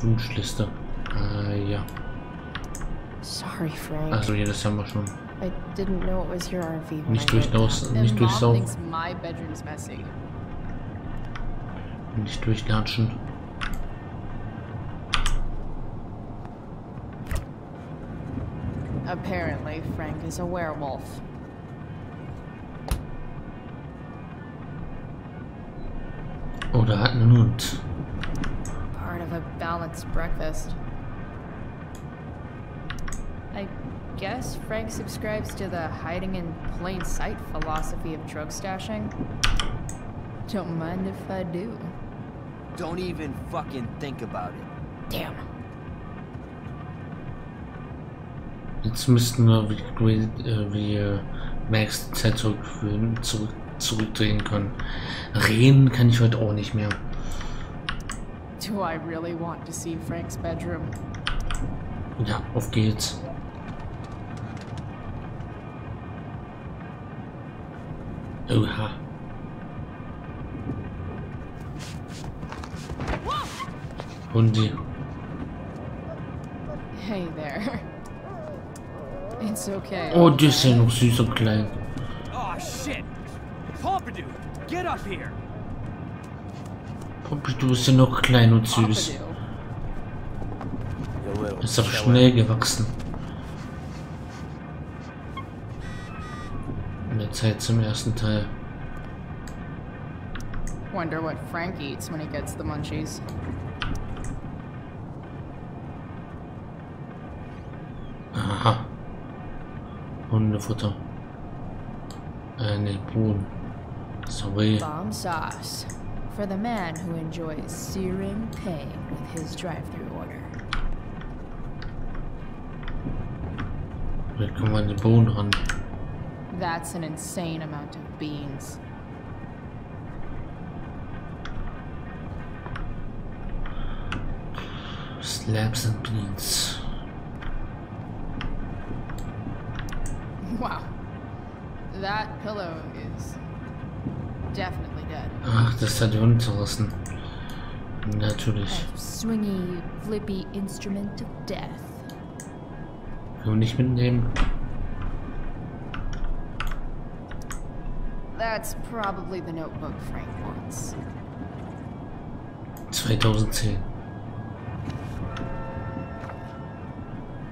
Wunschliste. Äh, ja. Sorry, Frank. Also ja, das haben wir schon. I didn't know it was your RV Nicht durchnaus, nicht And durchs mom Sau, thinks my bedroom's messy. nicht durchlatschen. Apparently, Frank is a werewolf. Oder hat einen Hund. Part of a balanced breakfast. I guess Frank subscribes to the hiding in plain sight philosophy of drug stashing. Don't mind if I do. Don't even fucking think about it. Damn. Jetzt müssten wir wie, wie, äh, wie äh, Max die Zeit zurück, zurück, zurückdrehen können. Reden kann ich heute auch nicht mehr. Do I really want to see Frank's bedroom? Ja, auf geht's. Oha. Hundi. Hey there. It's okay. Oh, die ist ja noch süß und klein. Oh shit! Pompidou, get up here! Poppy, du bist ja noch klein und süß. Ist aber schnell gewachsen. In der Zeit zum ersten Teil. Wonder what Frank eats when he gets the munchies. Aha. Hundefutter. Äh, ne, Bohnen. Sorry. Bomb sauce. For the man who enjoys searing pain with his drive-through order. Da kommen wir an die Bohnen. That's an insane amount of beans. Slabs and beans. Wow. That pillow is definitely. Ach, das hat die Hunde zerrissen. Natürlich. Swingy, flippy instrument of death. Können wir nicht mitnehmen. That's probably the notebook Frank wants. 2010.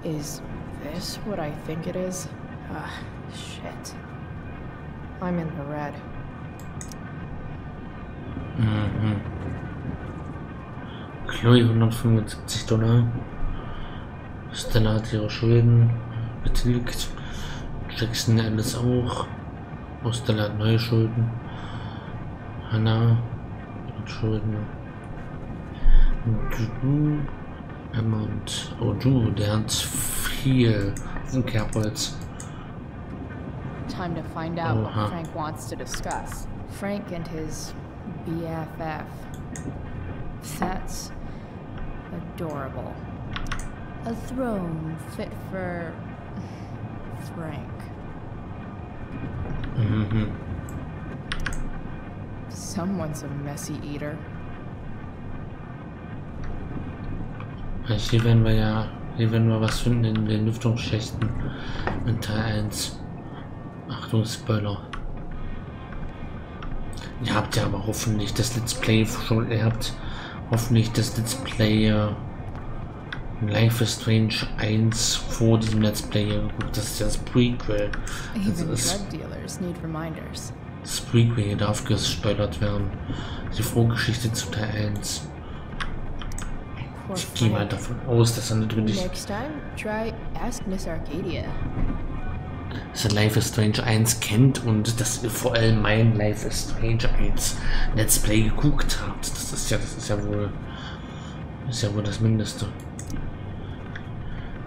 Is this what I think it is? Ah, shit. I'm in the red. Mhm. Chloe 175 Dollar. Stella hat ihre Schulden betilgt. Jackson Alice auch. Oh, Stella hat neue Schulden. Hannah hat Schulden. Du, Emma und oh du, der hat viel Kerbholz. Time to find out Uh-huh. what Frank wants to discuss. Frank and his BFF. That's adorable. A throne fit for Frank. Mm-hmm. Someone's a messy eater. Hier werden wir ja, hier werden wir was finden in den Lüftungsschächten in Teil 1. Achtung, Spoiler. Ihr habt ja aber hoffentlich das Let's Play schon, ihr habt hoffentlich das Let's Play äh, Life is Strange 1 vor diesem Let's Play geguckt. Das ist ja das Prequel. Das ist need reminders. das Prequel, hier darf gespoilert werden. Die Vorgeschichte zu Teil 1. Poor Ich gehe mal davon aus, dass er natürlich Next time, try Ask Miss Arcadia. Er Life is Strange 1 kennt und ihr vor allem mein Life is Strange 1 Let's Play geguckt habt. Das ist ja, das ist ja wohl, ist ja wohl das Mindeste.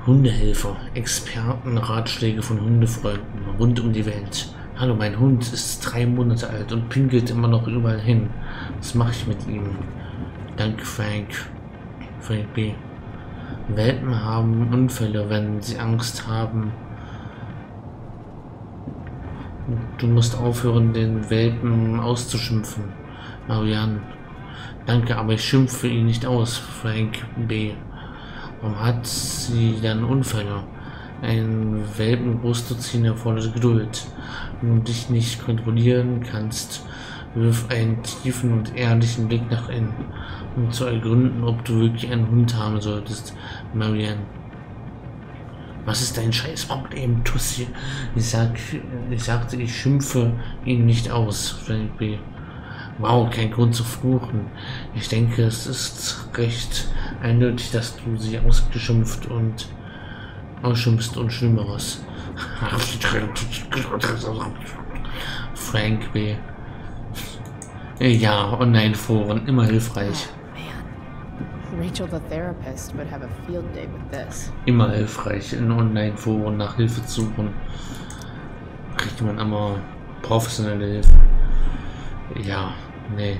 Hundehelfer, Experten, Ratschläge von Hundefreunden rund um die Welt. Hallo, mein Hund ist drei Monate alt und pinkelt immer noch überall hin. Was mache ich mit ihm? Danke, Frank. Frank B. Welpen haben Unfälle, wenn sie Angst haben. Du musst aufhören, den Welpen auszuschimpfen. Marianne. Danke, aber ich schimpfe ihn nicht aus, Frank B. Warum hat sie dann Unfälle? Ein Welpen großzuziehen erfordert Geduld. Wenn du dich nicht kontrollieren kannst, wirf einen tiefen und ehrlichen Blick nach innen, um zu ergründen, ob du wirklich einen Hund haben solltest, Marianne. Was ist dein Scheißproblem, Tussi? Ich, sag, ich sagte, ich schimpfe ihn nicht aus, Frank B. Wow, kein Grund zu fluchen. Ich denke, es ist recht eindeutig, dass du sie ausgeschimpft und ausschimpfst und Schlimmeres. Frank B. Ja, Online-Foren, immer hilfreich. Rachel the therapist would have a field day with this. Immer hilfreich, in Online-Foren nach Hilfe suchen. Kriegt man immer professionelle Hilfe. Ja, nee.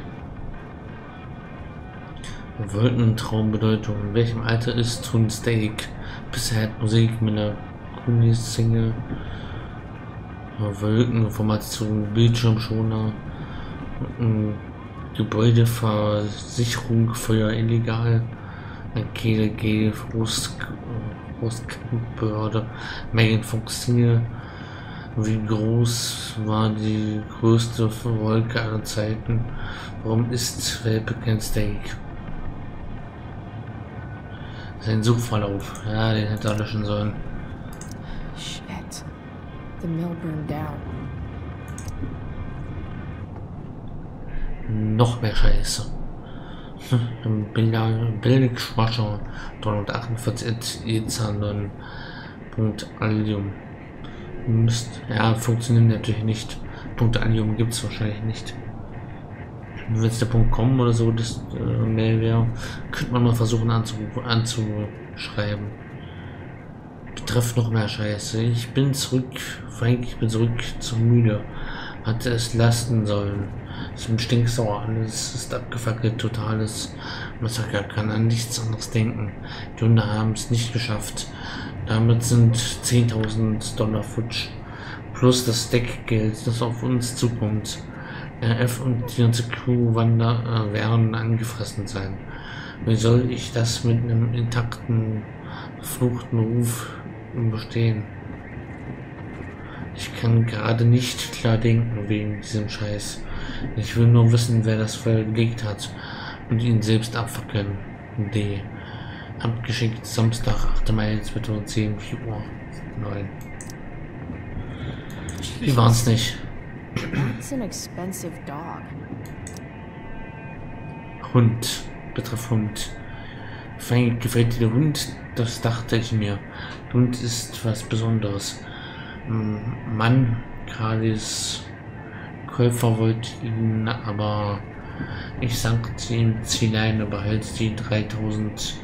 Wolkentraumbedeutung. In welchem Alter ist Tun Steak? Bisher hat Musik mit einer Kunis-Single. Wolkeninformation, Bildschirmschoner. Gebäudeversicherung, Feuer illegal. GLG, Großbehörde. Megan Fox Single. Wie groß war die größte Wolke aller Zeiten? Warum ist Welpe kein Steak? Sein Suchverlauf. Ja, den hätte er löschen sollen. Shit. The mill burned down. Noch mehr Scheiße. Billigschwascher 348 Ethanon. Punkt Allium. Mist. Ja, funktioniert natürlich nicht. Punkt Allium gibt es wahrscheinlich nicht. Wenn es der Punkt kommen oder so, das äh, Mail wäre, könnte man mal versuchen anzurufen, anzuschreiben. Betrifft noch mehr Scheiße. Ich bin zurück, Frank, ich bin zurück zur Mühle. Hatte es lasten sollen. Ich bin stinksauer, alles ist abgefackelt, totales Massaker, kann an nichts anderes denken. Die Hunde haben es nicht geschafft. Damit sind 10.000 Dollar futsch. Plus das Deckgeld, das auf uns zukommt. RF und die ganze Crew äh, werden angefressen sein. Wie soll ich das mit einem intakten, verfluchten Ruf überstehen? Ich kann gerade nicht klar denken wegen diesem Scheiß. Ich will nur wissen, wer das verlegt hat und ihn selbst abfackeln. D. Abgeschickt Samstag, 8. Mai 2010, 4 Uhr 9. Die nicht. An expensive dog. Hund. Betreff Hund. Gefällt dir der Hund? Das dachte ich mir. Hund ist was Besonderes. Mann, Kalis Käufer wollte ihn, aber ich sagte ihm, zieh Leine, behalt die 3000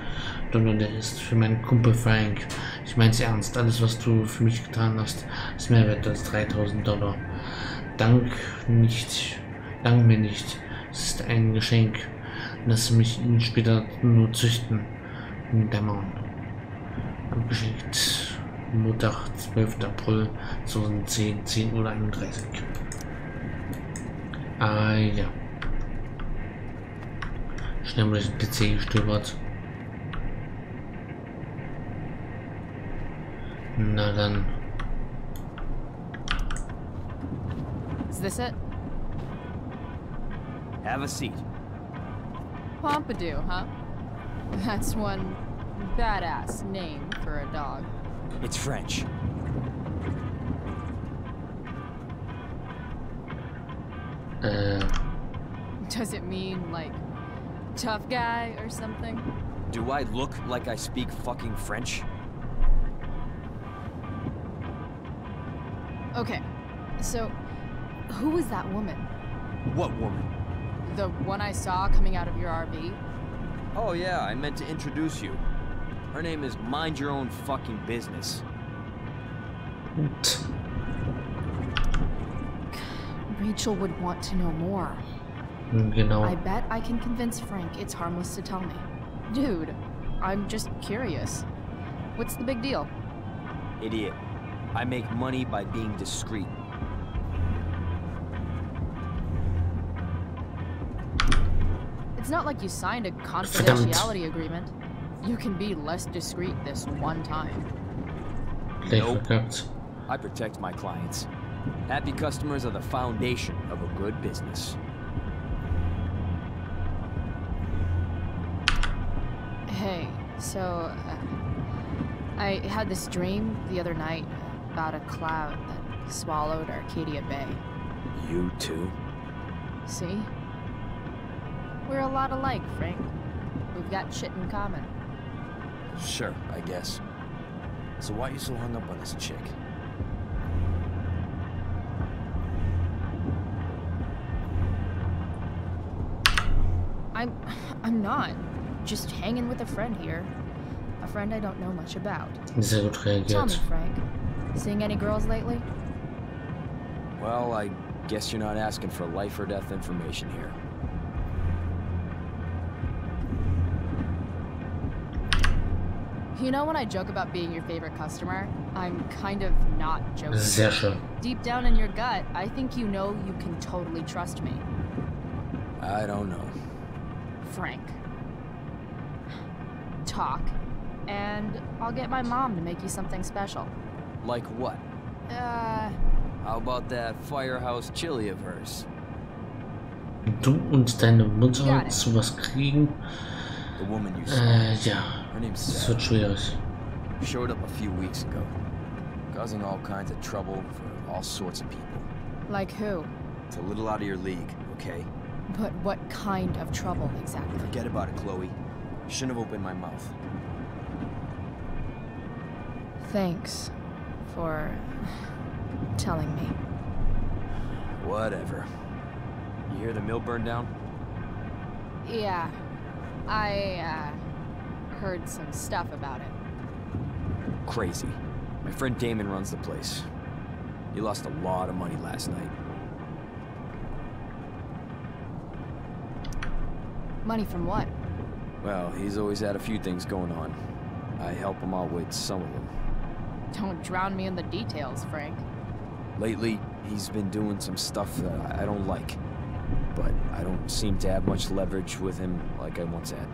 Dollar, der ist für meinen Kumpel Frank. Ich mein's ernst, alles was du für mich getan hast, ist mehr wert als 3000 Dollar. Dank nicht, dank mir nicht. Es ist ein Geschenk. Lass mich ihn später nur züchten und dämmern. Abgeschickt. Montag, 12. April 2010, 10 Uhr 31. Ah ja. Schnell mal den PC gestöbert. Na dann. Is this it? Have a seat. Pompidou, huh? That's one badass name for a dog. It's French. Äh, Does it mean, like, tough guy or something? Do I look like I speak fucking French? Okay, so who was that woman? What woman? The one I saw coming out of your RV? Oh yeah, I meant to introduce you. Her name is Mind Your Own Fucking Business. Gut. Rachel would want to know more. Genau. I bet I can convince Frank it's harmless to tell me. Dude, I'm just curious. What's the big deal? Idiot. I make money by being discreet. It's not like you signed a confidentiality agreement. You can be less discreet this one time. Gleich Nope. I protect my clients. Happy customers are the foundation of a good business. Hey, so uh, I had this dream the other night about a cloud that swallowed Arcadia Bay. You too? See? We're a lot alike, Frank. We've got shit in common. Sure, I guess. So why are you so hung up on this chick? I'm I'm not. Just hanging with a friend here. A friend I don't know much about. Tell me. Frank. Seeing any girls lately? Well, I guess you're not asking for life or death information here. You know when I joke about being your favorite customer? I'm kind of not joking. Sehr schön. Deep down in your gut, I think you know you can totally trust me. I don't know. Frank. Talk. And I'll get my mom to make you something special. Like what? Uh, How about that firehouse chili of hers? Du und deine Mutter zu was kriegen? The woman you saw. Äh, ja. Her name's Das Sarah. wird schwierig. Showed up a few weeks ago. Causing all kinds of trouble for all sorts of people. like who? It's a little out of your league, okay? But what kind of trouble exactly? Forget about it, Chloe. Shouldn't have opened my mouth. Thanks for telling me. Whatever. You hear the mill burn down? Yeah, I uh, heard some stuff about it. Crazy. My friend Damon runs the place. He lost a lot of money last night. Money from what? Well, he's always had a few things going on. I help him out with some of them. Don't drown me in the details, Frank. Lately, he's been doing some stuff that I I don't like. But I don't seem to have much leverage with him like I once had.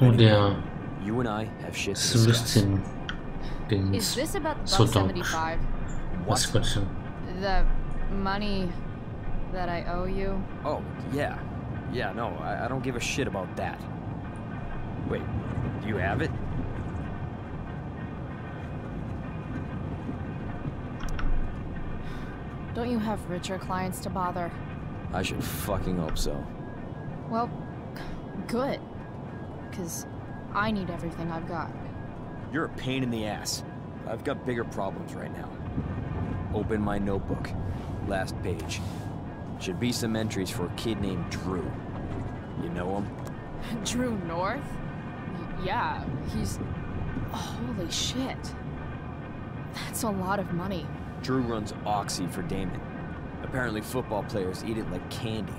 Und der You and I have shit to discuss. Is this about the So Buck don't. 75? Was Gottchen. The money that I owe you? Oh, yeah. Yeah, no, I, I don't give a shit about that. Wait, do you have it? Don't you have richer clients to bother? I should fucking hope so. Well, good. Because I need everything I've got. You're a pain in the ass. I've got bigger problems right now. Open my notebook. Last page. Should be some entries for a kid named Drew. You know him? Drew North? Y- yeah, he's. Holy shit. That's a lot of money. Drew runs Oxy for Damon. Apparently football players eat it like candy.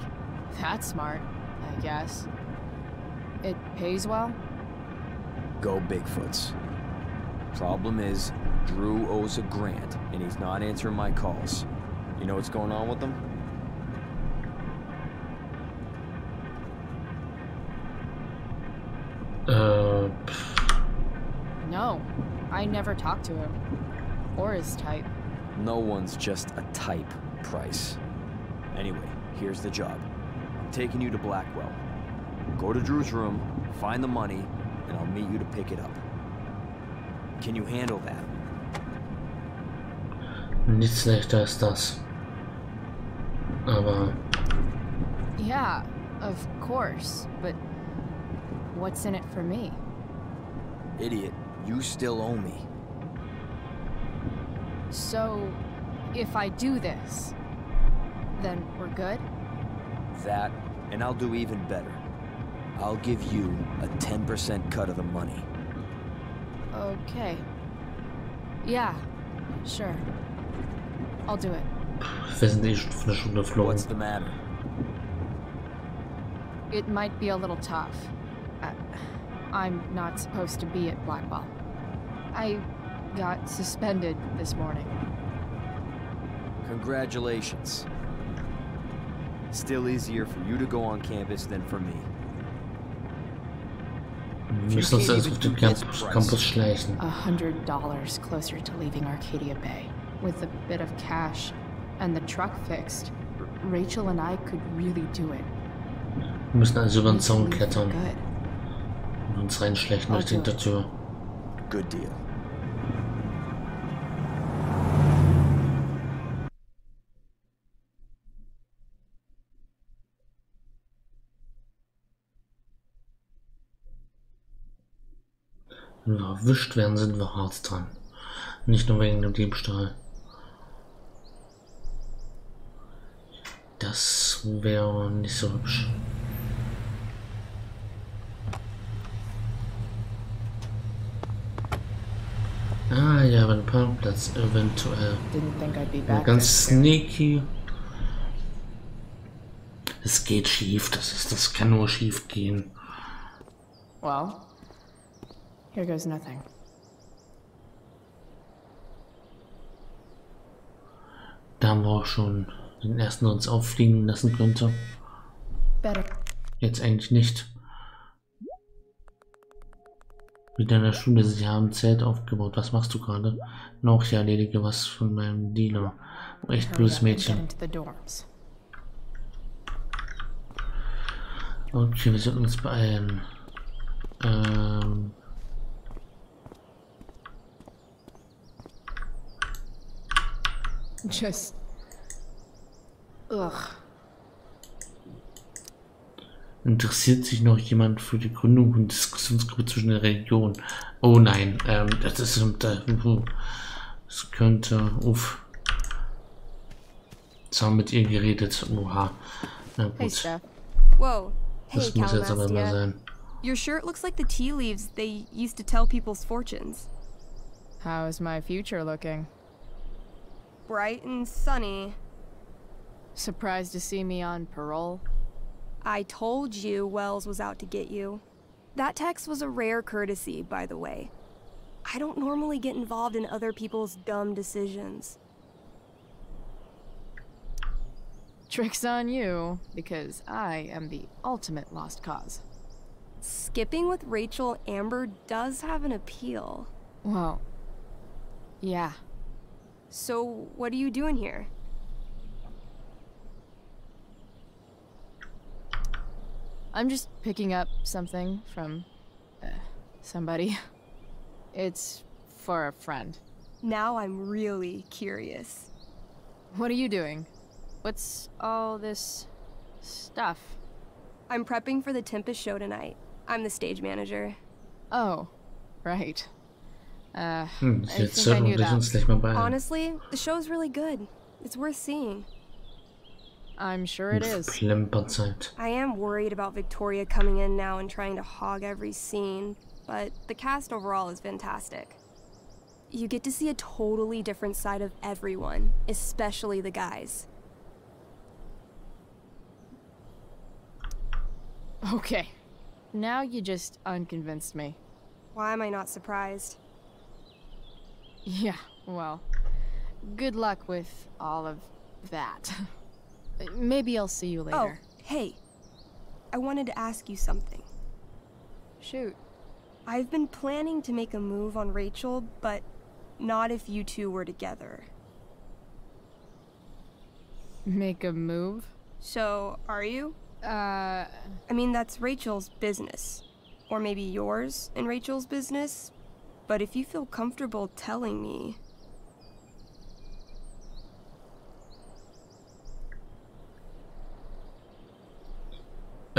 That's smart, I guess. It pays well? Go Bigfoots. Problem is, Drew owes a grant, and he's not answering my calls. You know what's going on with him? Pff, No, I never talked to him. Or his type. No one's just a type price. Anyway, here's the job. I'm taking you to Blackwell. Go to Drew's room, find the money, and I'll meet you to pick it up. Can you handle that? nichts leichter als das. Aber Yeah, of course, but what's in it for me? Idiot, you still owe me. So, if I do this, then we're good? That, and I'll do even better. I'll give you a 10% cut of the money. Okay. Yeah, sure. I'll do it. wir sind eh schon von der Stunde What's the matter? It might be a little tough. I, I'm not supposed to be at Blackwell. I got suspended this morning. Congratulations. Still easier for you to go on campus than for me. Wir müssen uns also auf den Campus, Campus schleichen. A hundred dollars closer to leaving Arcadia Bay. With a bit of cash and the truck fixed, Rachel and I could really do it. Wir müssen also über den We Zaun can leave for klettern Good. Und uns reinschleichen durch die Also- Hintertür. Good deal. Wenn wir erwischt werden, sind wir hart dran. Nicht nur wegen dem Diebstahl. Das wäre nicht so hübsch. Ah ja, beim Parkplatz eventuell. Didn't think I'd be Ja, back ganz sneaky. Es geht schief, das ist, das kann nur schief gehen. Well, here goes nothing. Da haben wir auch schon den ersten uns auffliegen lassen könnte. Jetzt eigentlich nicht. Wieder in der Schule, sie haben Zelt aufgebaut. Was machst du gerade? Noch, ich erledige was von meinem Dealer. Echt blödes get Mädchen. Okay, wir sollten uns beeilen. Ähm. Just. Ugh. Interessiert sich noch jemand für die Gründung und Diskussionsgruppe zwischen den Religionen? Oh nein, ähm, das ist, das könnte, uff. Jetzt haben mit ihr geredet, oha. Na gut, Steph. Whoa. Hey, das muss jetzt aber mal sein. Your shirt looks like the tea leaves they used to tell people's fortunes. How's my future looking? Bright and sunny. Surprised to see me on parole? I told you Wells was out to get you. That text was a rare courtesy, by the way. I don't normally get involved in other people's dumb decisions. Trick's on you, because I am the ultimate lost cause. Skipping with Rachel Amber does have an appeal. Well, yeah. So, what are you doing here? I'm just picking up something from uh, somebody. It's for a friend. Now I'm really curious. What are you doing? What's all this stuff? I'm prepping for the Tempest show tonight. I'm the stage manager. Oh, right. Uh, Hm, I jetzt think I knew that. uns gleich mal beeilen. Honestly, the show's really good. It's worth seeing. I'm sure it is. Mit is. I am worried about Victoria coming in now and trying to hog every scene, but the cast overall is fantastic. You get to see a totally different side of everyone, especially the guys. Okay. Now you just unconvinced me. Why am I not surprised? Yeah, well, good luck with all of that. Maybe I'll see you later. Oh, hey. I wanted to ask you something. Shoot. I've been planning to make a move on Rachel, but not if you two were together. Make a move? So, are you? Uh, I mean, that's Rachel's business. Or maybe yours and Rachel's business. But if you feel comfortable telling me.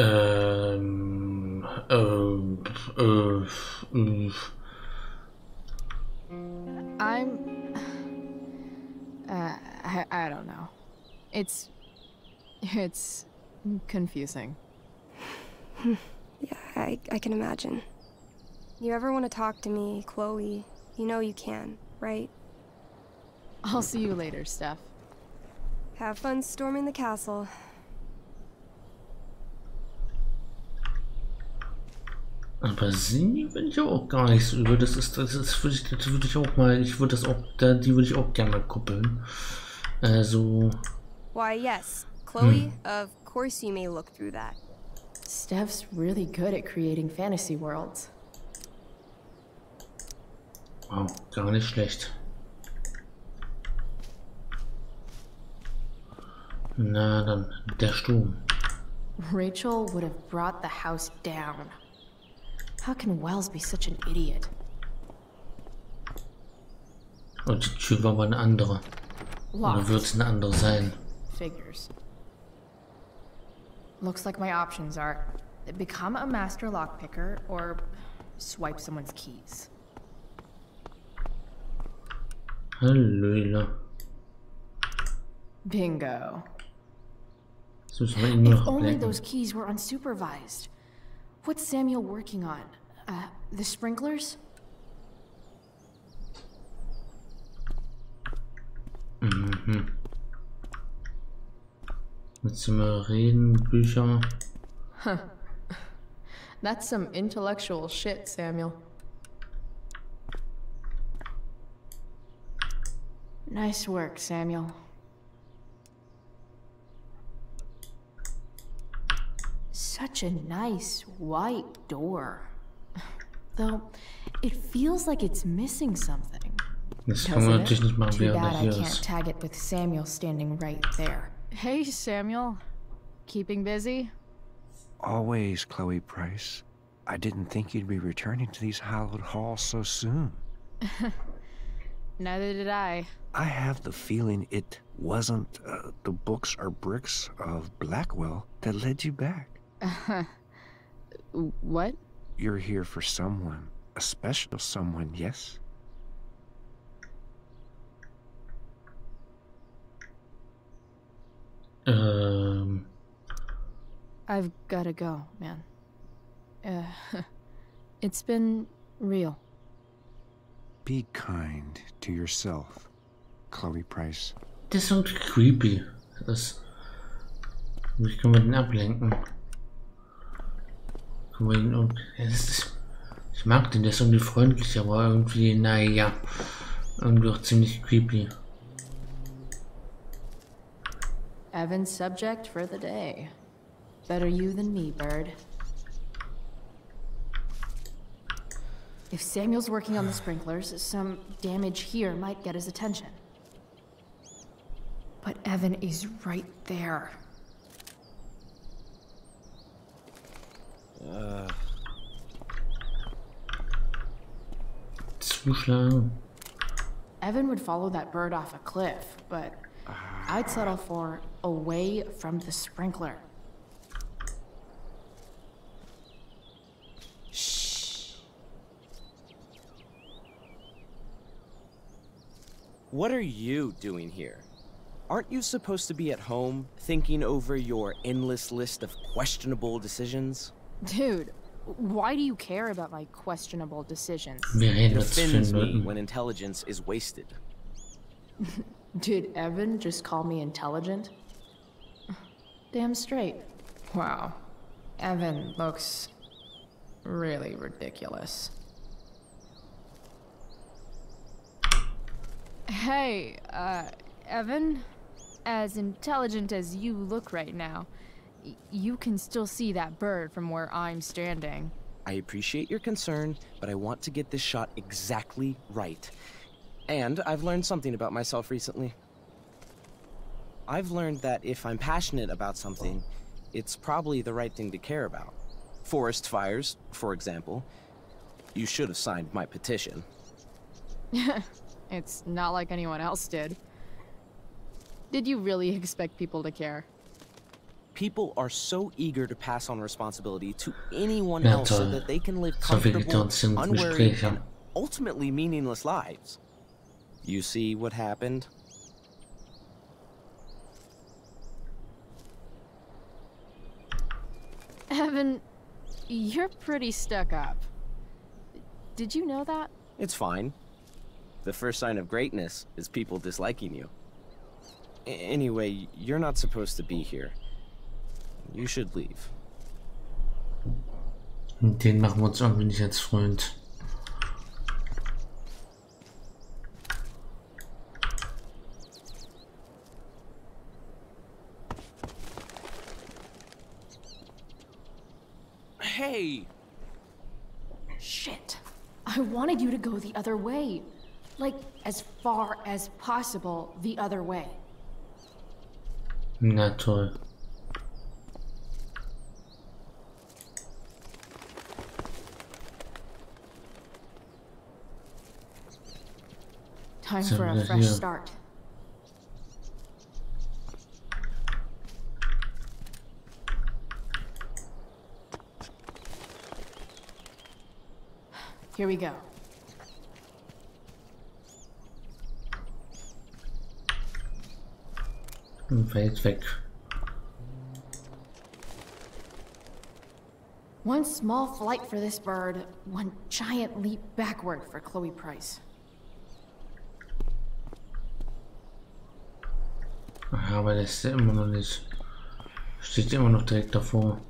Ähm, äh, äh, I'm. Uh, I, I don't know. It's. It's confusing. Yeah, I, I can imagine. You ever want to talk to me, Chloe? You know you can, right? I'll see you later, Steph. Have fun storming the castle. Aber sie bin ich auch gar nicht so über. Das ist, das ist, würde ich, das würde ich auch mal, ich würde das auch, da, die würde ich auch gerne kuppeln. Also, Why, yes. Chloe, of course you may look through that. Steph's really good at creating fantasy worlds. Wow, gar nicht schlecht. Na dann, der Sturm. Rachel would have brought the house down. How can Wells be such an idiot? Und die Tür war aber eine andere. Oder wird es eine andere sein? Figures. Looks like my options are become a master lockpicker or swipe someone's keys. Hallöle. Bingo. Jetzt müssen wir ihn nur If only those keys were unsupervised. What's Samuel working on? Uh, the sprinklers? Mhm. Mit Zimmer reden, Bücher. That's some intellectual shit, Samuel. Nice work, Samuel. Such a nice white door. Though, it feels like it's missing something. Das kann Doesn't it? Too bad I can't tag it with Samuel standing right there. Hey, Samuel. Keeping busy? Always, Chloe Price. I didn't think you'd be returning to these hallowed halls so soon. Neither did I. I have the feeling it wasn't uh, the books or bricks of Blackwell that led you back. What? You're here for someone, a special someone, yes? Ähm, I've gotta go, man. Uh, it's been real. Be kind to yourself, Chloe Price. das ist irgendwie creepy. Das. Wie können wir den ablenken? Das ist, ich mag den, der ist irgendwie freundlich, aber irgendwie, naja. Irgendwie auch ziemlich creepy. Evan's subject for the day. Better you than me, Bird. If Samuel's working on the sprinklers, some damage here might get his attention. But Evan is right there. Uh, Zuschlagen. Evan would follow that bird off a cliff, but I'd settle for away from the sprinkler. What are you doing here? Aren't you supposed to be at home, thinking over your endless list of questionable decisions? Dude, why do you care about my questionable decisions? Wir It jetzt fünf offends me when intelligence is wasted. Did Evan just call me intelligent? Damn straight. Wow. Evan looks really ridiculous. Hey, uh, Evan? As intelligent as you look right now, y- you can still see that bird from where I'm standing. I appreciate your concern, but I want to get this shot exactly right. And I've learned something about myself recently. I've learned that if I'm passionate about something, it's probably the right thing to care about. Forest fires, for example. You should have signed my petition. It's not like anyone else did. Did you really expect people to care? People are so eager to pass on responsibility to anyone else so that they can live So viel comfortable, Irritation im unworried, Gespräch, and ultimately meaningless lives. You see what happened? Evan, you're pretty stuck up. Did you know that? It's fine. The first sign of greatness is people disliking you. A- anyway, you're not supposed to be here. You should leave. Den machen wir uns irgendwie nicht als Freund. Hey! Shit. I wanted you to go the other way. Like, as far as possible the other way. Na toll. Time So for a fresh here. start. Here we go. Weg. One small flight for this bird, one giant leap backward for Chloe Price. Aber das ist immer noch nicht. Steht immer noch direkt davor.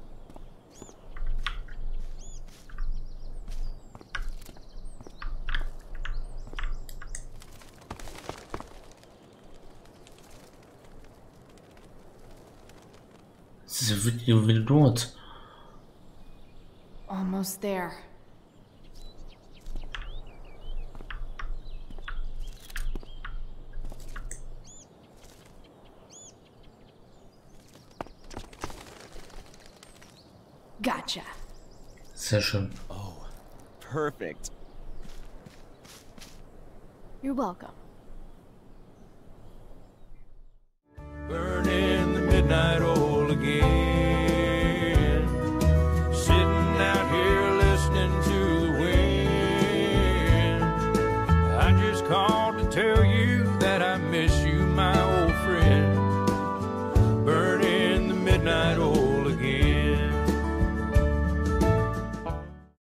Das ist ja wieder dort. Almost there. Sehr schön. Oh, perfect. You're welcome.